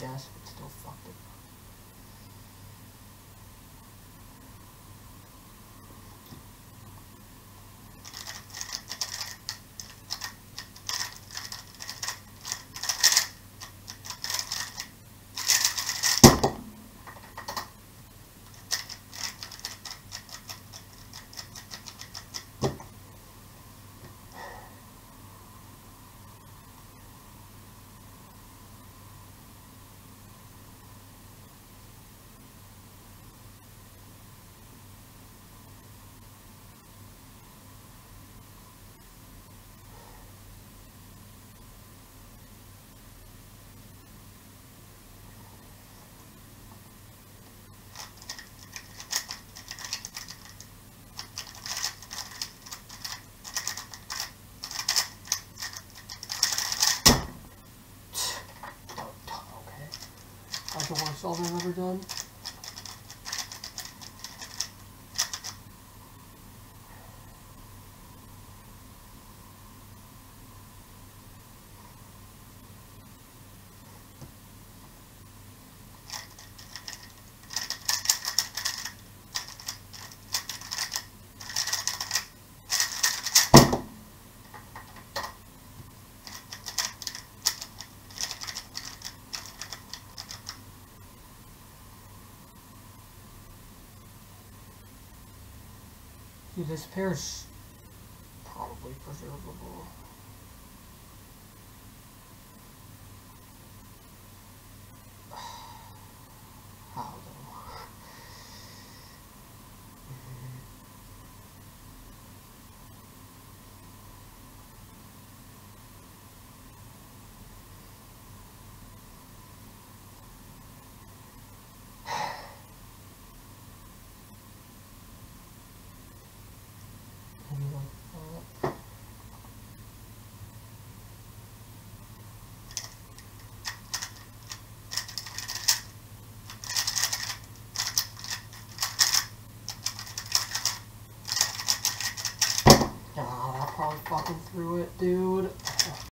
Yes. all they've ever done. This pair is probably preservable. Only.